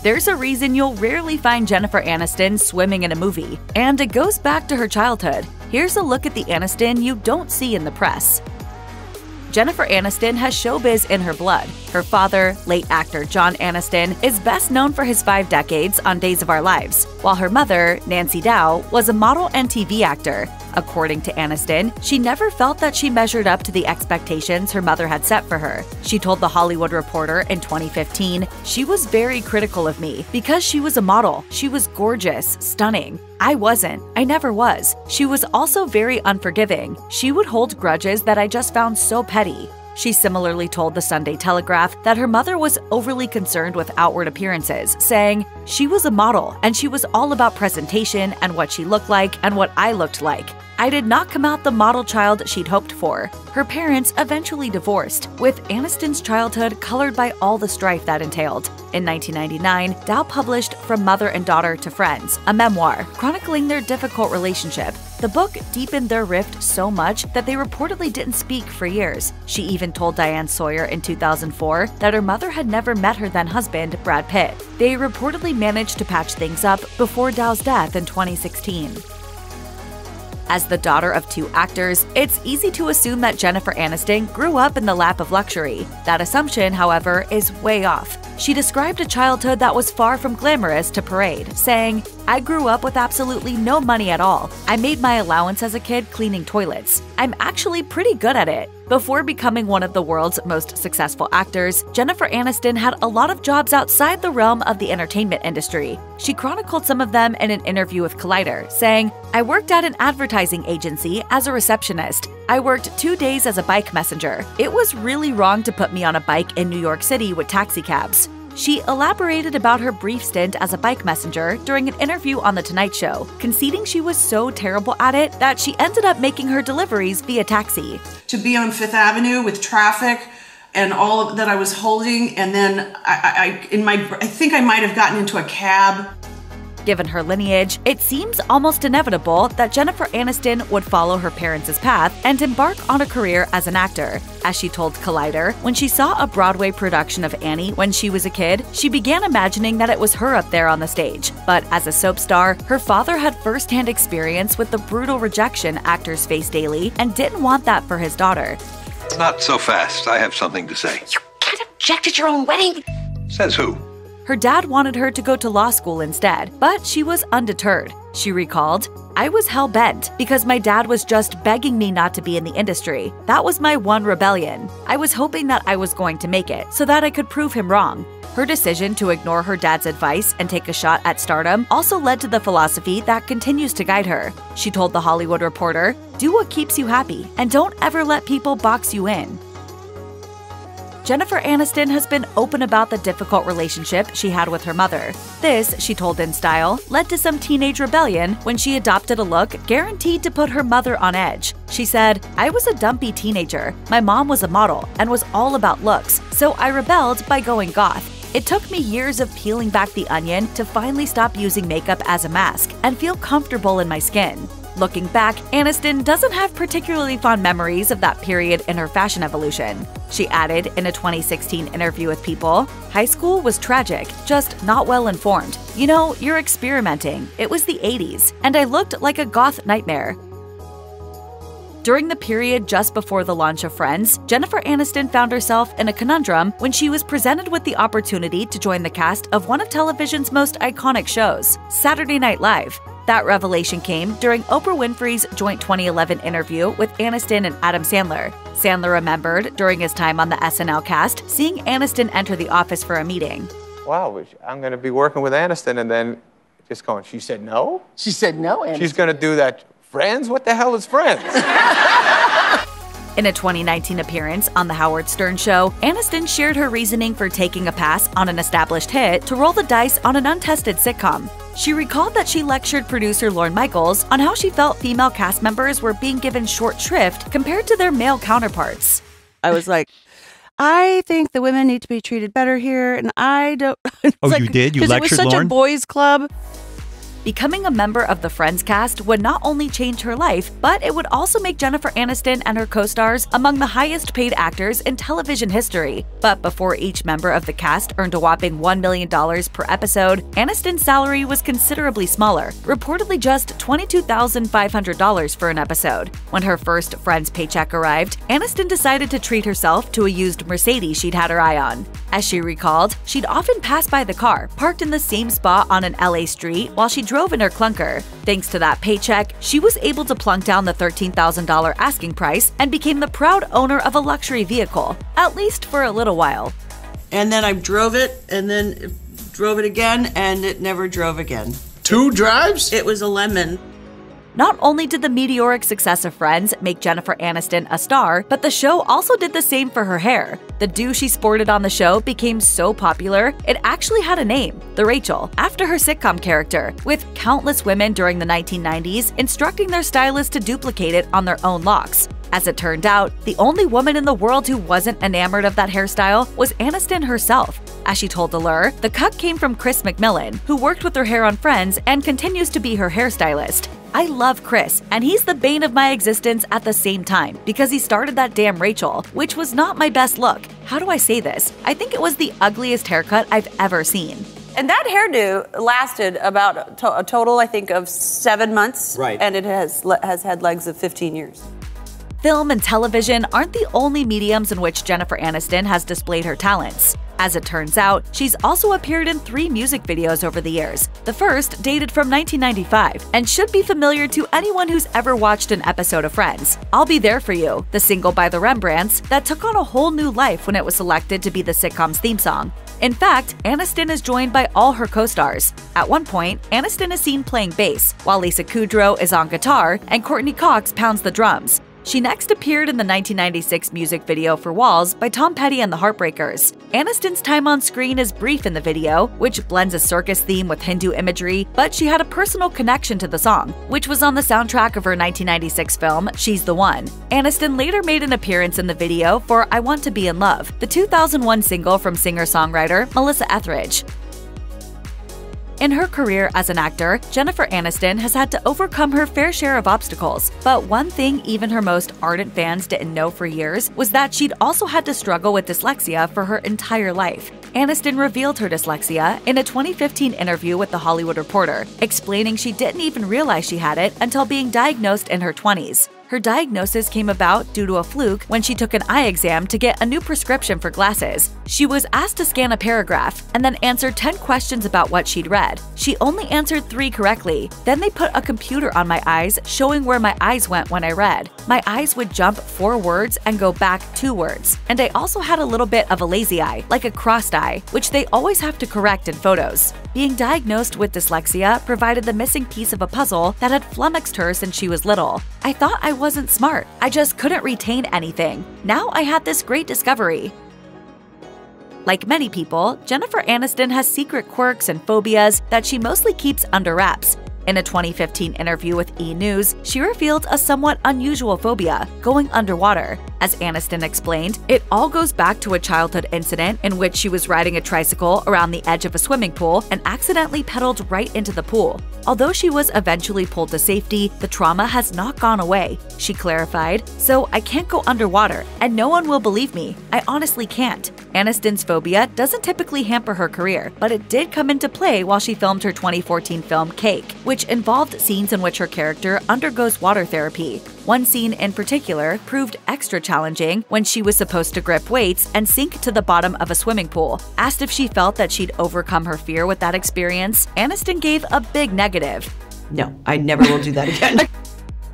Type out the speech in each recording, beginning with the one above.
There's a reason you'll rarely find Jennifer Aniston swimming in a movie, and it goes back to her childhood. Here's a look at the Aniston you don't see in the press. Jennifer Aniston has showbiz in her blood. Her father, late actor John Aniston, is best known for his five decades on Days of Our Lives, while her mother, Nancy Dow, was a model and TV actor. According to Aniston, she never felt that she measured up to the expectations her mother had set for her. She told The Hollywood Reporter in 2015, She was very critical of me because she was a model. She was gorgeous, stunning. I wasn't. I never was. She was also very unforgiving. She would hold grudges that I just found so petty. She similarly told the Sunday Telegraph that her mother was overly concerned with outward appearances, saying, She was a model and she was all about presentation and what she looked like and what I looked like. I did not come out the model child she'd hoped for. Her parents eventually divorced, with Aniston's childhood colored by all the strife that entailed. In 1999, Dow published From Mother and Daughter to Friends, a memoir chronicling their difficult relationship. The book deepened their rift so much that they reportedly didn't speak for years. She even told Diane Sawyer in 2004 that her mother had never met her then husband, Brad Pitt. They reportedly managed to patch things up before Dow's death in 2016. As the daughter of two actors, it's easy to assume that Jennifer Aniston grew up in the lap of luxury. That assumption, however, is way off. She described a childhood that was far from glamorous to Parade, saying, I grew up with absolutely no money at all. I made my allowance as a kid cleaning toilets. I'm actually pretty good at it. Before becoming one of the world's most successful actors, Jennifer Aniston had a lot of jobs outside the realm of the entertainment industry. She chronicled some of them in an interview with Collider, saying, I worked at an advertising agency as a receptionist. I worked two days as a bike messenger. It was really wrong to put me on a bike in New York City with taxicabs. She elaborated about her brief stint as a bike messenger during an interview on The Tonight Show, conceding she was so terrible at it that she ended up making her deliveries via taxi. To be on Fifth Avenue with traffic and all of that I was holding, and then I, I in my I think I might have gotten into a cab Given her lineage, it seems almost inevitable that Jennifer Aniston would follow her parents' path and embark on a career as an actor. As she told Collider, when she saw a Broadway production of Annie when she was a kid, she began imagining that it was her up there on the stage. But as a soap star, her father had firsthand experience with the brutal rejection actors face daily and didn't want that for his daughter. Not so fast. I have something to say. You can't object at your own wedding. Says who? Her dad wanted her to go to law school instead, but she was undeterred. She recalled, I was hell bent because my dad was just begging me not to be in the industry. That was my one rebellion. I was hoping that I was going to make it so that I could prove him wrong. Her decision to ignore her dad's advice and take a shot at stardom also led to the philosophy that continues to guide her. She told The Hollywood Reporter, Do what keeps you happy and don't ever let people box you in. Jennifer Aniston has been open about the difficult relationship she had with her mother. This, she told InStyle, led to some teenage rebellion when she adopted a look guaranteed to put her mother on edge. She said, I was a dumpy teenager. My mom was a model and was all about looks, so I rebelled by going goth. It took me years of peeling back the onion to finally stop using makeup as a mask and feel comfortable in my skin. Looking back, Aniston doesn't have particularly fond memories of that period in her fashion evolution. She added in a 2016 interview with People, High school was tragic, just not well informed. You know, you're experimenting. It was the 80s, and I looked like a goth nightmare. During the period just before the launch of Friends, Jennifer Aniston found herself in a conundrum when she was presented with the opportunity to join the cast of one of television's most iconic shows, Saturday Night Live. That revelation came during Oprah Winfrey's joint 2011 interview with Aniston and Adam Sandler. Sandler remembered during his time on the SNL cast seeing Aniston enter the office for a meeting. Wow, I'm going to be working with Aniston, and then just going, she said no? She said no, and She's going to do that. Friends? What the hell is friends? In a 2019 appearance on The Howard Stern Show, Aniston shared her reasoning for taking a pass on an established hit to roll the dice on an untested sitcom. She recalled that she lectured producer Lorne Michaels on how she felt female cast members were being given short shrift compared to their male counterparts. I was like, I think the women need to be treated better here, and I don't. It's Oh, like- you did? You You 'cause it was such Lorne? a boys' club. Becoming a member of the Friends cast would not only change her life, but it would also make Jennifer Aniston and her co stars among the highest paid actors in television history. But before each member of the cast earned a whopping $1 million per episode, Aniston's salary was considerably smaller, reportedly just $22,500 for an episode. When her first Friends paycheck arrived, Aniston decided to treat herself to a used Mercedes she'd had her eye on. As she recalled, she'd often pass by the car, parked in the same spot on an LA street while she drove in her clunker. Thanks to that paycheck, she was able to plunk down the $13,000 asking price and became the proud owner of a luxury vehicle, at least for a little while. And then I drove it and then drove it again and it never drove again. Two drives? It was a lemon. Not only did the meteoric success of Friends make Jennifer Aniston a star, but the show also did the same for her hair. The do she sported on the show became so popular, it actually had a name, The Rachel, after her sitcom character, with countless women during the 1990s instructing their stylist to duplicate it on their own locks. As it turned out, the only woman in the world who wasn't enamored of that hairstyle was Aniston herself. As she told Allure, the cut came from Chris McMillan, who worked with her hair on Friends and continues to be her hairstylist. I love Chris, and he's the bane of my existence at the same time because he started that damn Rachel, which was not my best look. How do I say this? I think it was the ugliest haircut I've ever seen. And that hairdo lasted about a total, I think, of seven months. Right. And it has has had legs of 15 years. Film and television aren't the only mediums in which Jennifer Aniston has displayed her talents. As it turns out, she's also appeared in three music videos over the years. The first dated from 1995 and should be familiar to anyone who's ever watched an episode of Friends. I'll Be There For You, the single by the Rembrandts that took on a whole new life when it was selected to be the sitcom's theme song. In fact, Aniston is joined by all her co stars. At one point, Aniston is seen playing bass, while Lisa Kudrow is on guitar and Courteney Cox pounds the drums. She next appeared in the 1996 music video for Walls by Tom Petty and the Heartbreakers. Aniston's time on screen is brief in the video, which blends a circus theme with Hindu imagery, but she had a personal connection to the song, which was on the soundtrack of her 1996 film, She's the One. Aniston later made an appearance in the video for I Want to Be in Love, the 2001 single from singer songwriter Melissa Etheridge. In her career as an actor, Jennifer Aniston has had to overcome her fair share of obstacles. But one thing even her most ardent fans didn't know for years was that she'd also had to struggle with dyslexia for her entire life. Aniston revealed her dyslexia in a 2015 interview with The Hollywood Reporter, explaining she didn't even realize she had it until being diagnosed in her 20s. Her diagnosis came about due to a fluke when she took an eye exam to get a new prescription for glasses. She was asked to scan a paragraph and then answer 10 questions about what she'd read. She only answered three correctly. Then they put a computer on my eyes showing where my eyes went when I read. My eyes would jump four words and go back two words. And I also had a little bit of a lazy eye, like a crossed eye, which they always have to correct in photos. Being diagnosed with dyslexia provided the missing piece of a puzzle that had flummoxed her since she was little. I thought I wasn't smart, I just couldn't retain anything. Now I had this great discovery. Like many people, Jennifer Aniston has secret quirks and phobias that she mostly keeps under wraps. In a 2015 interview with E! News, she revealed a somewhat unusual phobia going underwater. As Aniston explained, it all goes back to a childhood incident in which she was riding a tricycle around the edge of a swimming pool and accidentally pedaled right into the pool. Although she was eventually pulled to safety, the trauma has not gone away. She clarified, So I can't go underwater, and no one will believe me. I honestly can't. Aniston's phobia doesn't typically hamper her career, but it did come into play while she filmed her 2014 film Cake, which involved scenes in which her character undergoes water therapy. One scene in particular proved extra challenging when she was supposed to grip weights and sink to the bottom of a swimming pool. Asked if she felt that she'd overcome her fear with that experience, Aniston gave a big negative. No, I never will do that again.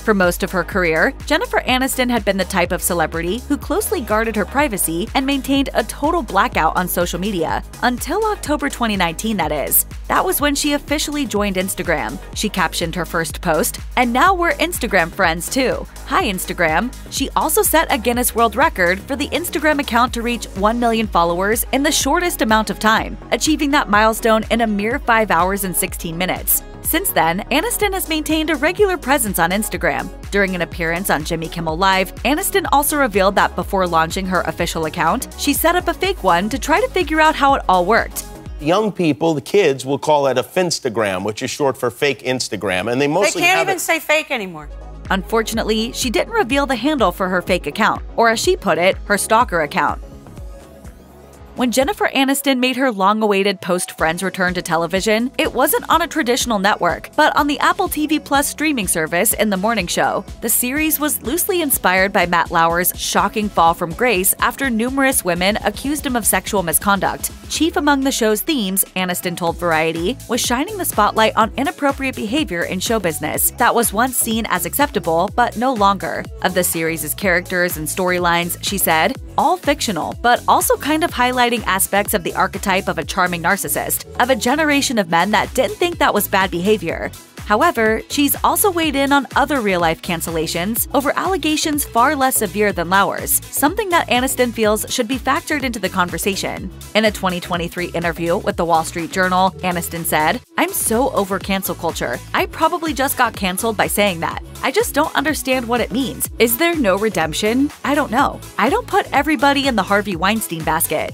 For most of her career, Jennifer Aniston had been the type of celebrity who closely guarded her privacy and maintained a total blackout on social media. Until October 2019, that is. That was when she officially joined Instagram. She captioned her first post, and now we're Instagram friends too. Hi, Instagram. She also set a Guinness World Record for the Instagram account to reach 1 million followers in the shortest amount of time, achieving that milestone in a mere 5 hours and 16 minutes. Since then, Aniston has maintained a regular presence on Instagram. During an appearance on Jimmy Kimmel Live, Aniston also revealed that before launching her official account, she set up a fake one to try to figure out how it all worked. young people, the kids, will call it a finstagram, which is short for fake Instagram, and they mostly They can't have even it- say fake anymore. Unfortunately, she didn't reveal the handle for her fake account, or as she put it, her stalker account. When Jennifer Aniston made her long awaited post Friends return to television, it wasn't on a traditional network, but on the Apple TV Plus streaming service in The Morning Show. The series was loosely inspired by Matt Lauer's shocking fall from grace after numerous women accused him of sexual misconduct. Chief among the show's themes, Aniston told Variety, was shining the spotlight on inappropriate behavior in show business that was once seen as acceptable but no longer. Of the series' characters and storylines, she said, all fictional, but also kind of highlighting aspects of the archetype of a charming narcissist, of a generation of men that didn't think that was bad behavior. However, she's also weighed in on other real life cancellations over allegations far less severe than Lauer's, something that Aniston feels should be factored into the conversation. In a 2023 interview with the Wall Street Journal, Aniston said, I'm so over cancel culture. I probably just got canceled by saying that. I just don't understand what it means. Is there no redemption? I don't know. I don't put everybody in the Harvey Weinstein basket.